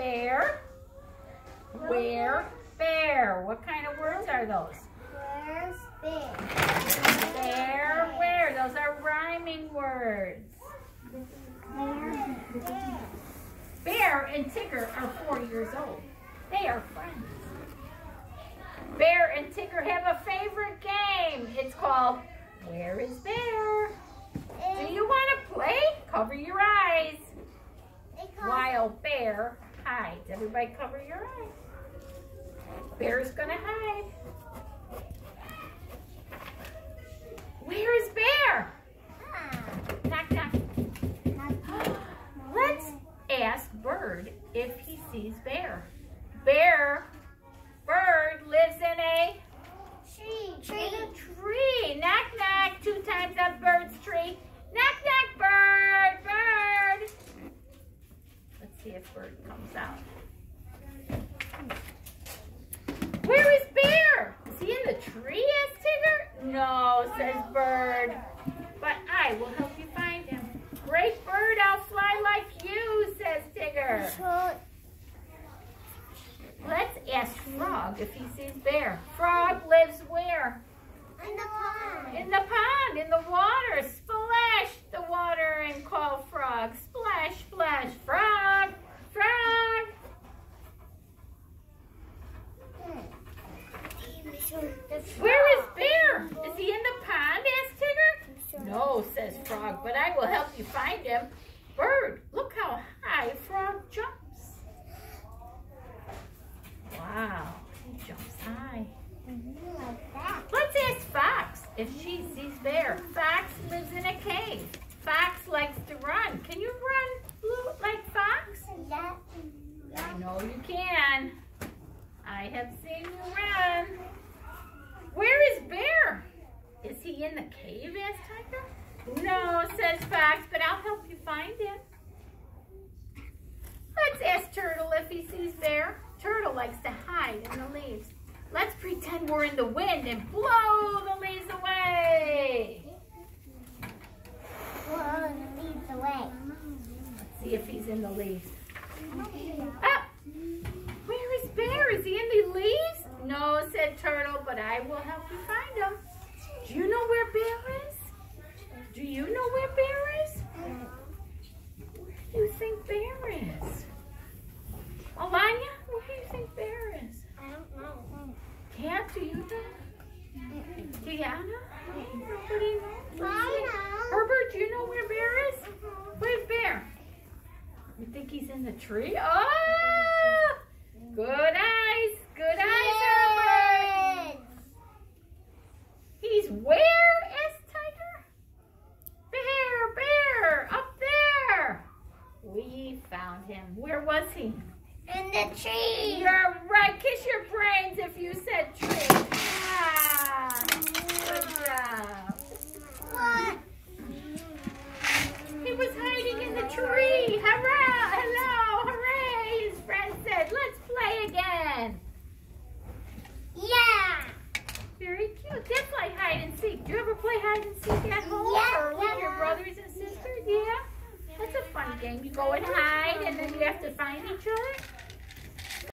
bear. Where, bear. What kind of words are those? Where's bear? Bear, where. Those are rhyming words. Bear. Bear and Tigger are four years old. They are friends. Bear and Tigger have a favorite game. It's called Where is Bear? Do you want to play? Cover your eyes while Bear hides. Everybody cover your eyes. Bear's gonna hide. Bird comes out. Where is Bear? Is he in the tree, asks Tigger? No, says Bird. But I will help you find him. Great bird, I'll fly like you, says Tigger. Let's ask Frog if he sees Bear. Frog lives where? in the pond. In the pond, in the water. Splash the water and call Frog. Splash, splash, Frog, Frog. Where is Bear? Is he in the pond, asked Tigger. No, says Frog, but I will help you find him. Bird, look how high Frog jumps. Wow, he jumps high. Let's ask Fox if she sees Bear. Fox lives in a cave. Fox likes to run. Can you run Blue, like Fox? I know you can. I have seen you run. Where is Bear? Is he in the cave, asked Tiger? No, says Fox, but I'll help you find him. Let's ask Turtle if he sees Bear. Turtle likes to hide in the leaves. Let's pretend we're in the wind and blow the leaves away. Whoa, the leaves away. Let's see if he's in the leaves. Ah! Where is Bear? Is he in the leaves? No, said Turtle, but I will help you find him. Do you know where Bear is? Do you know where Bear is? Where do you think Bear is? Alanya, where do you think Bear is? I don't know. Cat, do you know? Tiana? Nobody knows? Know. Herbert, do you know where Bear is? Uh-huh. Where's Bear? You think he's in the tree? Oh! Good eyes. Good eyes, Herbert. He's where, asked Tiger? Bear, Bear, up there. We found him. Where? In the tree. You're right. Kiss your brains if you said tree. Ah, good job. What? He was hiding in the tree. Hurrah! Hello! Hooray! His friend said, let's play again. Yeah. Very cute. That's like hide and seek. Do you ever play hide and seek at home Yeah, or with your brothers and sisters? Yeah. That's a fun game. You go and hide you have to find each other.